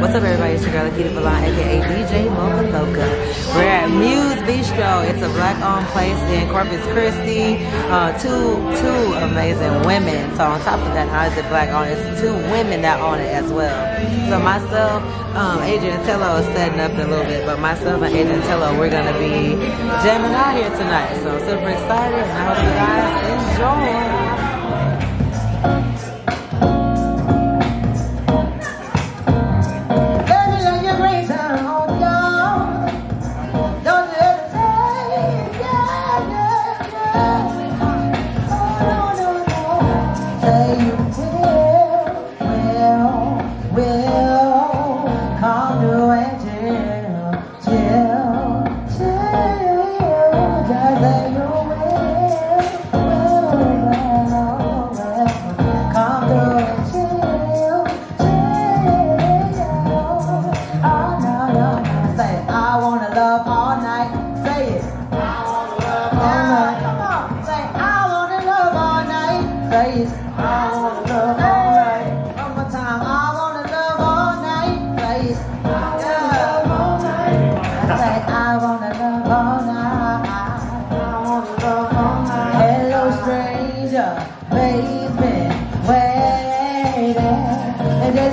What's up, everybody? It's your girl, Lakeita Valon, aka DJ Mocha Loca. We're at Muse Bistro. It's a black-owned place in Corpus Christi. Uh, two two amazing women. So on top of that, how is it black-owned? It's two women that own it as well. So myself, um, Adrian Tello is setting up a little bit, but myself and Adrian Tello, we're gonna be jamming out here tonight. So I'm super excited, and I hope you guys enjoy.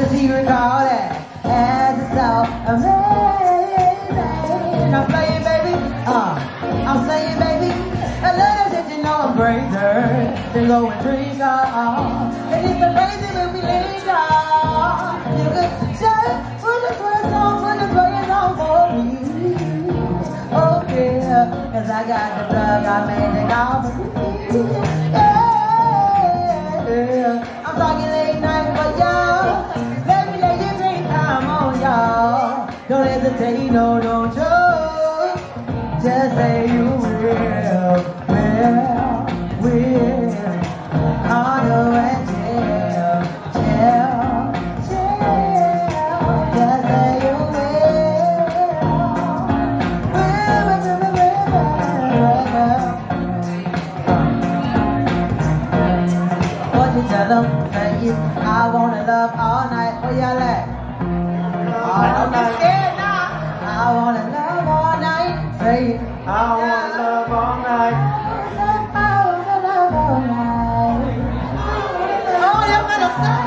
And there's a secret call that as it's so amazing. I'm saying, baby, uh, I'm saying, baby, I love that you know I'm crazy. Then go and drink, uh, and it's crazy when we linger. You could just put the first on, put the first on for me. Oh, yeah, cause I got the drug, I made it all for me. Yeah, yeah. I'm talking Don't no, don't you? Just say you will, will, will. Honor and chill, chill, chill. Just say you will. Will, will, will, will. What you tell them? Say you, I wanna love all night. Where y'all at? All night. I wanna love all night. Say. I wanna love all night. I wanna love all night. Oh, you better say.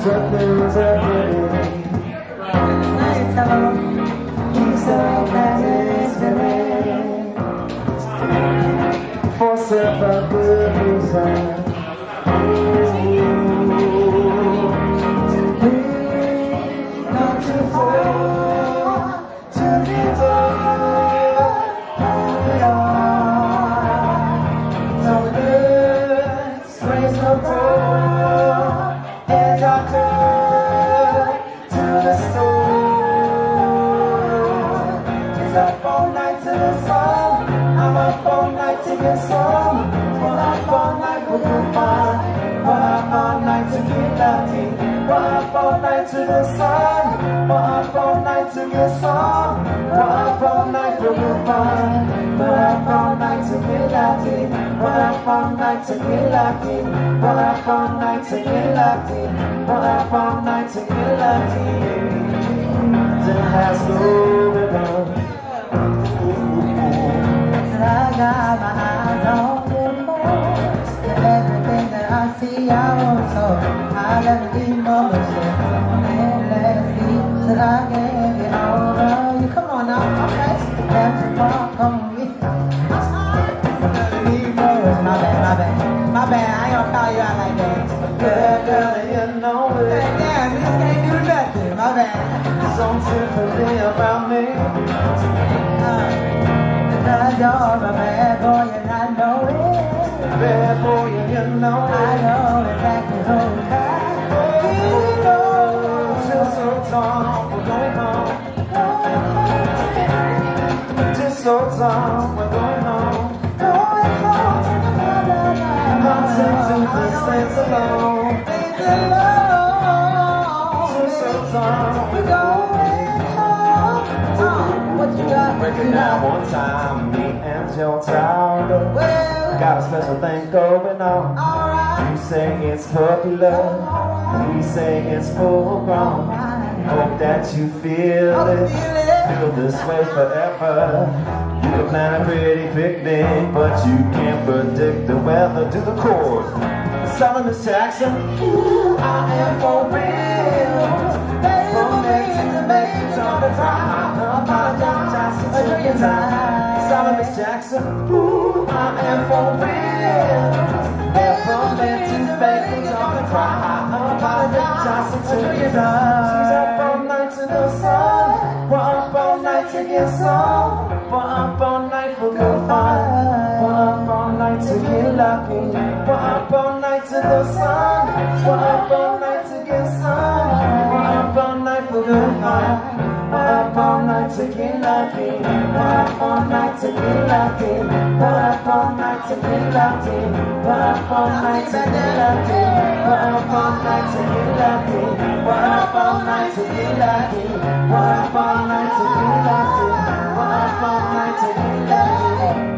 let and with your mind. What all night to get lucky. Ride all night to the sun. What all night to get some. What all night for your fun. Ride all night to get What Ride all night to get lucky. Ride all night What get lucky. Ride all night to get lucky. The has loaded up. And I got my eyes on. nasty I gave it all to you. Come on now, okay? That's a walk on me. Nasty mama, my bad, my bad. My bad, I ain't gonna call you out like that. Girl, girl, you know it. Hey, damn, this can't do nothing. My bad. Something familiar about me. Uh, now you're a bad boy and I know it. Bad boy and you know it. I know exactly who you Tall, we're going home. Just so tall, we're going home. Nonsense in the sense alone. Just so tall, we're What you got? Break it down one time, me and your child. Well, Got a special thing going on. You say it's puppy love. We say it's full grown. Hope that you feel it. Feel this way forever. You can plan a pretty picnic, but you can't predict the weather. Do the chorus. Solid Miss Jackson. Ooh, I am for real. From making to making on the drive. Apologize a trillion times. Jackson. Ooh, I am for real. From making to making on the drive. Apologize a trillion times. To the sun. We're up all night to get some. We're up all night for good fun. We're up all night to get lucky. We're up all night to the sun. We're up all night to get some. We're up all night for good fun. We're up all night to get lucky. We're up all night to get lucky to be loved in, what up all night to be loved in, what up all night to be loved in, what up all night to be loved in, what up all night to be loved in, what up all night to be.